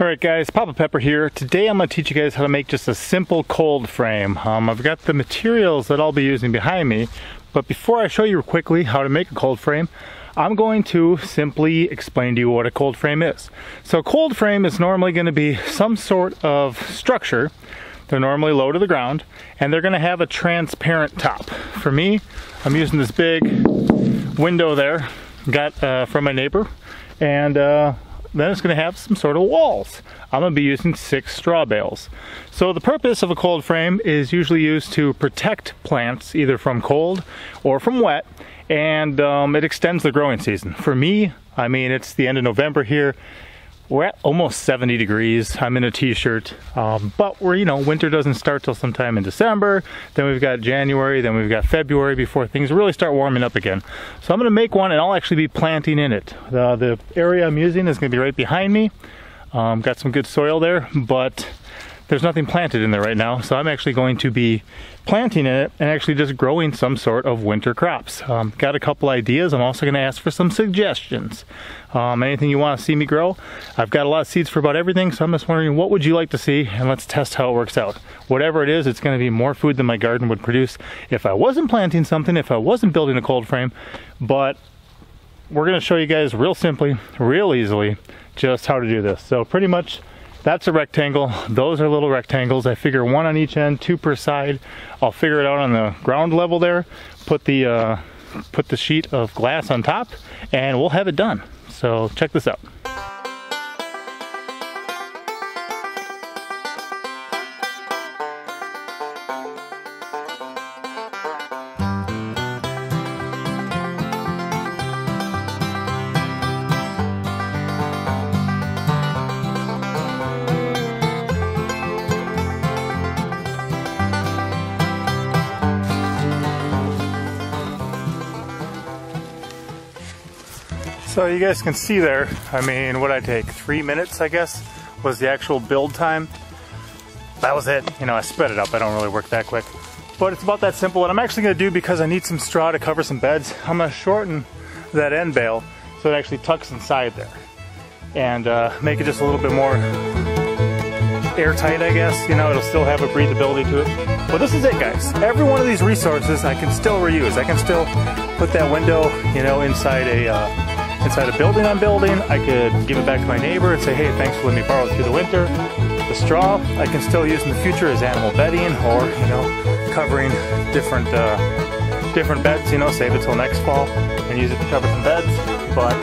Alright guys, Papa Pepper here. Today I'm going to teach you guys how to make just a simple cold frame. Um, I've got the materials that I'll be using behind me, but before I show you quickly how to make a cold frame, I'm going to simply explain to you what a cold frame is. So a cold frame is normally going to be some sort of structure. They're normally low to the ground, and they're going to have a transparent top. For me, I'm using this big window there, got uh, from my neighbor, and uh, then it's going to have some sort of walls. I'm going to be using six straw bales. So the purpose of a cold frame is usually used to protect plants either from cold or from wet and um, it extends the growing season. For me, I mean it's the end of November here we're at almost 70 degrees. I'm in a t-shirt, um, but we're, you know, winter doesn't start till sometime in December. Then we've got January, then we've got February before things really start warming up again. So I'm gonna make one and I'll actually be planting in it. The, the area I'm using is gonna be right behind me. Um, got some good soil there, but there's nothing planted in there right now, so I'm actually going to be planting in it and actually just growing some sort of winter crops. Um, got a couple ideas. I'm also going to ask for some suggestions. Um, anything you want to see me grow. I've got a lot of seeds for about everything, so I'm just wondering what would you like to see, and let's test how it works out. Whatever it is, it's going to be more food than my garden would produce if I wasn't planting something, if I wasn't building a cold frame, but we're going to show you guys real simply, real easily, just how to do this. So pretty much that's a rectangle. Those are little rectangles. I figure one on each end, two per side. I'll figure it out on the ground level there. Put the uh, put the sheet of glass on top, and we'll have it done. So check this out. So you guys can see there, I mean, what I take, three minutes, I guess, was the actual build time. That was it. You know, I sped it up. I don't really work that quick. But it's about that simple. What I'm actually gonna do, because I need some straw to cover some beds, I'm gonna shorten that end bale so it actually tucks inside there. And uh, make it just a little bit more airtight, I guess. You know, it'll still have a breathability to it. But this is it, guys. Every one of these resources I can still reuse. I can still put that window, you know, inside a uh, inside a building I'm building. I could give it back to my neighbor and say, hey, thanks for letting me borrow it through the winter. The straw I can still use in the future as animal bedding or, you know, covering different uh, different beds, you know, save it till next fall and use it to cover some beds. But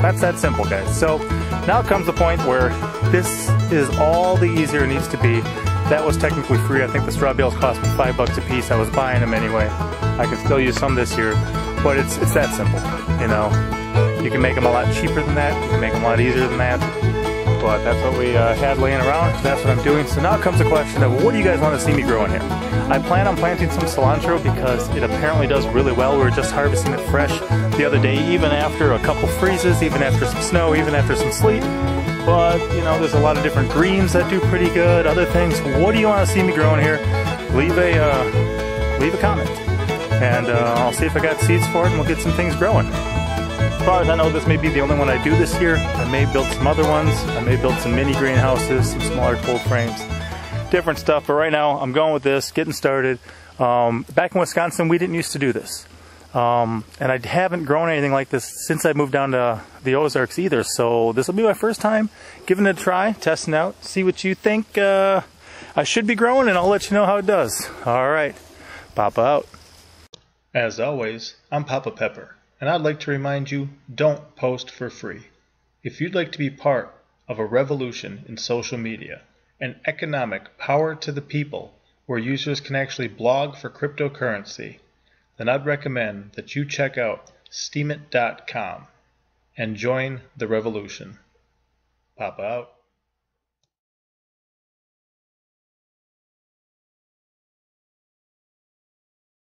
that's that simple, guys. So now comes the point where this is all the easier it needs to be. That was technically free. I think the straw bales cost me five bucks a piece. I was buying them anyway. I can still use some this year, but it's it's that simple, you know. You can make them a lot cheaper than that. You can make them a lot easier than that. But that's what we uh, had laying around. That's what I'm doing. So now comes the question of what do you guys want to see me growing here? I plan on planting some cilantro because it apparently does really well. We were just harvesting it fresh the other day, even after a couple freezes, even after some snow, even after some sleet. But, you know, there's a lot of different greens that do pretty good, other things. What do you want to see me growing here? Leave a, uh, leave a comment. And uh, I'll see if I got seeds for it and we'll get some things growing. Far as I know, this may be the only one I do this year. I may build some other ones. I may build some mini greenhouses, some smaller cold frames, different stuff. But right now, I'm going with this, getting started. Um, back in Wisconsin, we didn't used to do this. Um, and I haven't grown anything like this since I moved down to the Ozarks either. So this will be my first time giving it a try, testing out, see what you think uh, I should be growing, and I'll let you know how it does. All right, Papa out. As always, I'm Papa Pepper and I'd like to remind you don't post for free. If you'd like to be part of a revolution in social media, an economic power to the people where users can actually blog for cryptocurrency, then I'd recommend that you check out steemit.com and join the revolution. Pop out.